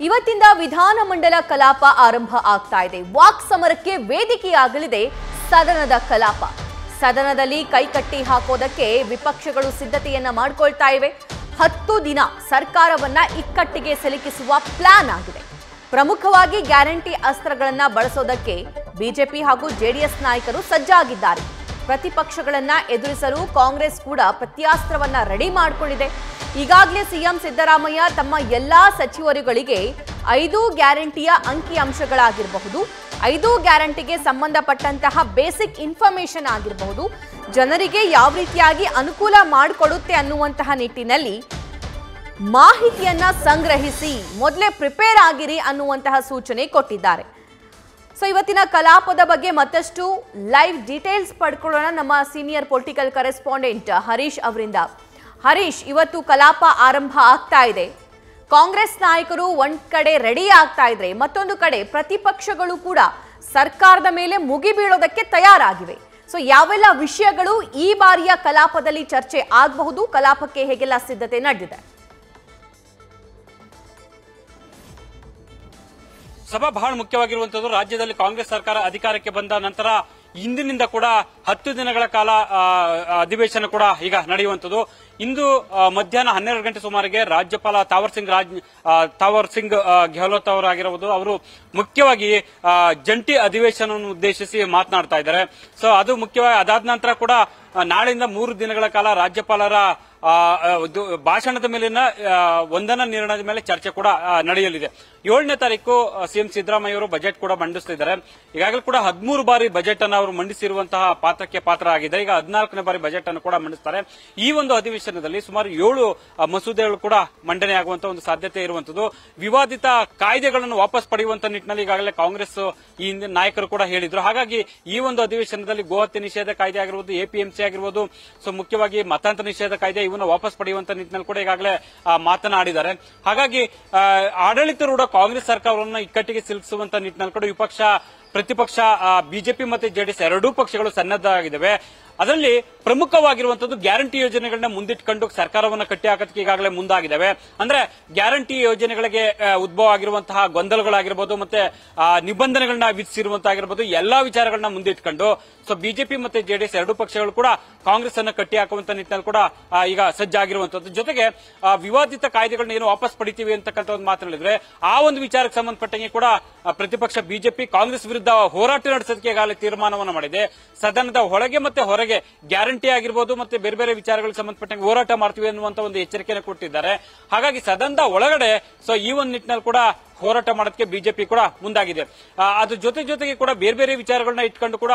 ಇವತ್ತಿಂದ ವಿಧಾನಮಂಡಲ ಕಲಾಪ ಆರಂಭ ಆಗ್ತಾ ಇದೆ. ವಾಕ್ ಸಮರಕ್ಕೆ ವೇದಿಕೆಯಾಗಲಿದೆ ಸದನದ ಕಲಾಪ. ಸದನದಲ್ಲಿ ಕೈಕಟ್ಟಿ ಹಾಕೋದಕ್ಕೆ ವಿಪಕ್ಷಗಳು ಸಿದ್ಧತೆಯನ್ನ ಮಾಡ್ಕೊಳ್ತಾ ಇವೆ. ಹತ್ತು ದಿನ ಸರ್ಕಾರವನ್ನ ಇಕ್ಕಟ್ಟಿಗೆ ಸಿಲುಕಿಸುವ ಪ್ಲಾನ್ ಆಗಿದೆ. ಪ್ರಮುಖವಾಗಿ ಗ್ಯಾರಂಟಿ ಅಸ್ತ್ರಗಳನ್ನ ಬಳಸೋದಕ್ಕೆ ಬಿಜೆಪಿ ಹಾಗೂ ಜೆಡಿಎಸ್ ನಾಯಕರು ಸಜ್ಜಾಗಿದ್ದಾರೆ. ಪ್ರತಿಪಕ್ಷಗಳನ್ನ ಎದುರಿಸಲು ಕಾಂಗ್ರೆಸ್ ಕೂಡ ಪ್ರತ್ಯಾಸ್ತ್ರವನ್ನ ರೆಡಿ ಮಾಡಿಕೊಂಡಿದೆ. ಈಗಾಗಲೇ ಸಿಎಂ ಸಿದ್ದರಾಮಯ್ಯ ತಮ್ಮ ಎಲ್ಲಾ ಸಚಿವರುಗಳಿಗೆ ಐದು ಗ್ಯಾರಂಟಿಯ ಅಂಕಿ ಅಂಶಗಳಾಗಿರಬಹುದು. ಐದು ಗ್ಯಾರಂಟಿಗೆ ಸಂಬಂಧಪಟ್ಟಂತಹ ಬೇಸಿಕ್ ಇನ್ಫಾರ್ಮೇಶನ್ ಆಗಿರಬಹುದು. ಜನರಿಗೆ ಯಾವ ರೀತಿಯಾಗಿ ಅನುಕೂಲ ಮಾಡಿಕೊಡುತ್ತೆ ಅನ್ನುವಂತಹ ನಿಟ್ಟಿನಲ್ಲಿ ಮಾಹಿತಿಯನ್ನ ಸಂಗ್ರಹಿಸಿ ಮೊದಲೇ ಪ್ರಿಪೇರ್ ಆಗಿರಿ ಅನ್ನುವಂತಹ ಸೂಚನೆ ಕೊಟ್ಟಿದ್ದಾರೆ. ಸೊ, ಇವತ್ತಿನ ಕಲಾಪದ ಬಗ್ಗೆ ಮತ್ತಷ್ಟು ಲೈವ್ ಡೀಟೇಲ್ಸ್ ಪಡ್ಕೊಳ್ಳೋಣ. ನಮ್ಮ ಸೀನಿಯರ್ ಪೊಲಿಟಿಕಲ್ ಕರೆಸ್ಪಾಂಡೆಂಟ್ ಹರೀಶ್ ಅವರಿಂದ. ಹರೀಶ್ ಇವತ್ತು ಕಲಾಪ ಆರಂಭ ಆಗ್ತಾ ಇದೆ. ಕಾಂಗ್ರೆಸ್ ನಾಯಕರು ಒಂದ್ ಕಡೆ ರೆಡಿ ಆಗ್ತಾ ಇದ್ರೆ ಮತ್ತೊಂದು ಕಡೆ ಪ್ರತಿಪಕ್ಷಗಳು ಕೂಡ ಸರ್ಕಾರದ ಮೇಲೆ ಮುಗಿಬೀಳೋದಕ್ಕೆ ತಯಾರಾಗಿವೆ. ಸೊ ಯಾವೆಲ್ಲ ವಿಷಯಗಳು ಈ ಬಾರಿಯ ಕಲಾಪದಲ್ಲಿ ಚರ್ಚೆ ಆಗಬಹುದು, ಕಲಾಪಕ್ಕೆ ಹೇಗೆಲ್ಲ ಸಿದ್ಧತೆ ನಡೆದಿದೆ? ಸಭಾ ಬಹಳ ಮುಖ್ಯವಾಗಿರುವಂತದ್ದು ರಾಜ್ಯದಲ್ಲಿ ಕಾಂಗ್ರೆಸ್ ಸರ್ಕಾರ ಅಧಿಕಾರಕ್ಕೆ ಬಂದ ನಂತರ ಇಂದಿನಿಂದ ಕೂಡ ಹತ್ತು ದಿನಗಳ ಕಾಲ ಅಧಿವೇಶನ ಕೂಡ ಈಗ ನಡೆಯುವಂತದ್ದು ಇಂದು ಮಧ್ಯಾಹ್ನ ಹನ್ನೆರಡು ಗಂಟೆ ಸುಮಾರಿಗೆ ರಾಜ್ಯಪಾಲ ತಾವರ್ ಸಿಂಗ್ ರಾಜ್ ತಾವರ್ ಸಿಂಗ್ ಗೆಹ್ಲೋತ್ ಅವರಾಗಿರಬಹುದು ಅವರು ಮುಖ್ಯವಾಗಿ ಜಂಟಿ ಅಧಿವೇಶನವನ್ನು ಉದ್ದೇಶಿಸಿ ಮಾತನಾಡ್ತಾ ಇದ್ದಾರೆ. ಸೊ ಅದು ಮುಖ್ಯವಾಗಿ ಅದಾದ ನಂತರ ಕೂಡ ನಾಳೆಯಿಂದ ಮೂರು ದಿನಗಳ ಕಾಲ ರಾಜ್ಯಪಾಲರ ಭಾಷಣದ ಮೇಲಿನ ವಂದನ ಒಂದನ ನಿರ್ಣಯದ ಮೇಲೆ ಚರ್ಚೆ ಕೂಡ ನಡೆಯಲಿದೆ. ಏಳನೇ ತಾರೀಕು ಸಿಎಂ ಸಿದ್ದರಾಮಯ್ಯ ಅವರು ಬಜೆಟ್ ಕೂಡ ಮಂಡಿಸ್ತಿದ್ದಾರೆ. ಈಗಾಗಲೇ ಕೂಡ ಹದಿಮೂರು ಬಾರಿ ಬಜೆಟ್ ಅನ್ನು ಅವರು ಮಂಡಿಸಿರುವಂತಹ ಪಾತ್ರಕ್ಕೆ ಪಾತ್ರ ಆಗಿದೆ ಈಗ ಹದಿನಾಲ್ಕನೇ ಬಾರಿ ಬಜೆಟ್ ಅನ್ನು ಕೂಡ ಮಂಡಿಸ್ತಾರೆ. ಈ ಒಂದು ಅಧಿವೇಶನದಲ್ಲಿ ಸುಮಾರು ಏಳು ಮಸೂದೆಗಳು ಕೂಡ ಮಂಡನೆ ಆಗುವಂತಹ ಒಂದು ಸಾಧ್ಯತೆ ಇರುವಂತದ್ದು. ವಿವಾದಿತ ಕಾಯ್ದೆಗಳನ್ನು ವಾಪಸ್ ಪಡೆಯುವಂತ ನಿಟ್ಟಿನಲ್ಲಿ ಈಗಾಗಲೇ ಕಾಂಗ್ರೆಸ್, ಈ ಹಿಂದಿನ ನಾಯಕರು ಕೂಡ ಹೇಳಿದ್ರು. ಹಾಗಾಗಿ ಈ ಒಂದು ಅಧಿವೇಶನದಲ್ಲಿ ಗೋಹತ್ಯೆ ನಿಷೇಧ ಕಾಯ್ದೆ ಆಗಿರ್ಬೋದು ಎಪಿಎಂಸಿ ಆಗಿರ್ಬೋದು, ಸೊ ಮುಖ್ಯವಾಗಿ ಮತಾಂತರ ನಿಷೇಧ ಕಾಯ್ದೆ ಇವನ್ನ ವಾಪಸ್ ಪಡೆಯುವಂತ ನಿಟ್ಟಿನಲ್ಲಿ ಕೂಡ ಈಗಾಗಲೇ ಮಾತನಾಡಿದ್ದಾರೆ. ಹಾಗಾಗಿ ಆಡಳಿತಾರೂಢ ಕಾಂಗ್ರೆಸ್ ಸರ್ಕಾರವನ್ನು ಇಕ್ಕಟ್ಟಿಗೆ ಸಿಲುಕಿಸುವಂತ ನಿಟ್ಟಿನಲ್ಲಿ ಕೂಡ ವಿಪಕ್ಷ ಪ್ರತಿಪಕ್ಷ ಬಿಜೆಪಿ ಮತ್ತೆ ಜೆಡಿಎಸ್ ಎರಡೂ ಪಕ್ಷಗಳು ಸನ್ನದ್ಧವಾಗಿದ್ದಾವೆ. ಅದರಲ್ಲಿ ಪ್ರಮುಖವಾಗಿರುವಂತದ್ದು ಗ್ಯಾರಂಟಿ ಯೋಜನೆಗಳನ್ನ ಮುಂದಿಟ್ಕೊಂಡು ಸರ್ಕಾರವನ್ನ ಕಟ್ಟಿ ಹಾಕೋದಕ್ಕೆ ಈಗಾಗಲೇ ಮುಂದಾಗಿದ್ದಾವೆ. ಅಂದ್ರೆ ಗ್ಯಾರಂಟಿ ಯೋಜನೆಗಳಿಗೆ ಉದ್ಭವ ಆಗಿರುವಂತಹ ಗೊಂದಲಗಳಾಗಿರ್ಬೋದು ಮತ್ತೆ ನಿಬಂಧನೆಗಳನ್ನ ವಿಧಿಸಿರುವಂತಾಗಿರ್ಬೋದು ಎಲ್ಲಾ ವಿಚಾರಗಳನ್ನ ಮುಂದಿಟ್ಕೊಂಡು, ಸೊ ಬಿಜೆಪಿ ಮತ್ತೆ ಜೆಡಿಎಸ್ ಎರಡೂ ಪಕ್ಷಗಳು ಕೂಡ ಕಾಂಗ್ರೆಸ್ ಅನ್ನ ಕಟ್ಟಿ ಹಾಕುವಂತ ನಿಟ್ಟಿನಲ್ಲಿ ಕೂಡ ಈಗ ಸಜ್ಜಾಗಿರುವಂತದ್ದು ಜೊತೆಗೆ ವಿವಾದಿತ ಕಾಯ್ದೆಗಳನ್ನ ಏನು ವಾಪಸ್ ಪಡಿತೀವಿ ಅಂತಕ್ಕಂಥ ಒಂದು ಮಾತನಾಡಿದ್ರೆ ಆ ಒಂದು ವಿಚಾರಕ್ಕೆ ಸಂಬಂಧಪಟ್ಟಂಗೆ ಕೂಡ ಪ್ರತಿಪಕ್ಷ ಬಿಜೆಪಿ ಕಾಂಗ್ರೆಸ್ ವಿರುದ್ಧ ಹೋರಾಟ ನಡೆಸೋದಕ್ಕೆ ಈಗಾಗಲೇ ತೀರ್ಮಾನವನ್ನು ಮಾಡಿದೆ. ಸದನದ ಒಳಗೆ ಮತ್ತೆ ಹೊರಗೆ ಗ್ಯಾರಂಟಿ ಆಗಿರ್ಬೋದು ಮತ್ತೆ ಬೇರೆ ಬೇರೆ ವಿಚಾರಗಳಿಗೆ ಸಂಬಂಧಪಟ್ಟಂಗೆ ಹೋರಾಟ ಮಾಡ್ತೀವಿ ಅನ್ನುವಂತ ಒಂದು ಎಚ್ಚರಿಕೆಯನ್ನು ಕೊಟ್ಟಿದ್ದಾರೆ. ಹಾಗಾಗಿ ಸದನದ ಒಳಗಡೆ ಸೊ ಈ ಒಂದು ನಿಟ್ಟಿನಲ್ಲಿ ಕೂಡ ಹೋರಾಟ ಮಾಡೋದಕ್ಕೆ ಬಿಜೆಪಿ ಕೂಡ ಮುಂದಾಗಿದೆ. ಅದ್ರ ಜೊತೆ ಜೊತೆಗೆ ಕೂಡ ಬೇರೆ ಬೇರೆ ವಿಚಾರಗಳನ್ನ ಇಟ್ಕೊಂಡು ಕೂಡ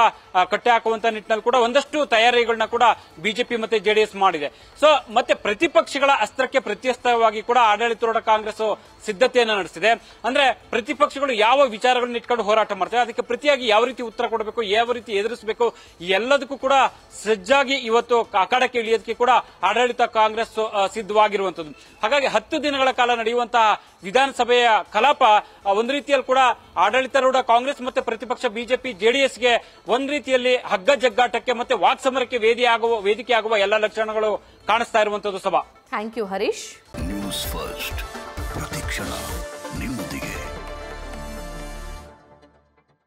ಕಟ್ಟೆ ಹಾಕುವಂತ ನಿಟ್ಟಿನಲ್ಲಿ ಕೂಡ ಒಂದಷ್ಟು ತಯಾರಿಗಳನ್ನ ಕೂಡ ಬಿಜೆಪಿ ಮತ್ತೆ ಜೆಡಿಎಸ್ ಮಾಡಿದೆ. ಸೊ ಮತ್ತೆ ಪ್ರತಿಪಕ್ಷಗಳ ಅಸ್ತ್ರಕ್ಕೆ ಪ್ರತ್ಯಸ್ತವಾಗಿ ಕೂಡ ಆಡಳಿತಾರೂಢ ಕಾಂಗ್ರೆಸ್ ಸಿದ್ಧತೆಯನ್ನು ನಡೆಸಿದೆ. ಅಂದ್ರೆ ಪ್ರತಿಪಕ್ಷಗಳು ಯಾವ ವಿಚಾರಗಳನ್ನ ಇಟ್ಕೊಂಡು ಹೋರಾಟ ಮಾಡ್ತಾರೆ, ಅದಕ್ಕೆ ಪ್ರತಿಯಾಗಿ ಯಾವ ರೀತಿ ಉತ್ತರ ಕೊಡಬೇಕು, ಯಾವ ರೀತಿ ಎದುರಿಸಬೇಕು, ಎಲ್ಲದಕ್ಕೂ ಕೂಡ ಸಜ್ಜಾಗಿ ಇವತ್ತು ಅಖಾಡಕ್ಕೆ ಇಳಿಯೋದಕ್ಕೆ ಕೂಡ ಆಡಳಿತ ಕಾಂಗ್ರೆಸ್ ಸಿದ್ಧವಾಗಿರುವಂತದ್ದು. ಹಾಗಾಗಿ ಹತ್ತು ದಿನಗಳ ಕಾಲ ನಡೆಯುವಂತಹ ವಿಧಾನಸಭೆಯ ಕಲಾಪ ಆ, ಒಂದ್ ರೀತಿಯಲ್ಲಿ ಕೂಡ ಆಡಳಿತಾರೂಢ ಕಾಂಗ್ರೆಸ್ ಮತ್ತೆ ಪ್ರತಿಪಕ್ಷ ಬಿಜೆಪಿ ಜೆಡಿಎಸ್ಗೆ ಒಂದ್ ರೀತಿಯಲ್ಲಿ ಹಗ್ಗ ಜಗ್ಗಾಟಕ್ಕೆ ಮತ್ತೆ ವಾಕ್ಸಮರಕ್ಕೆ ವೇದಿ ಆಗುವ ವೇದಿಕೆ ಆಗುವ ಎಲ್ಲ ಲಕ್ಷಣಗಳು ಕಾಣಿಸ್ತಾ ಇರುವಂತದ್ದು ಸಭಾ. Thank you Harish News First ಪ್ರತಿಕ್ಷಣ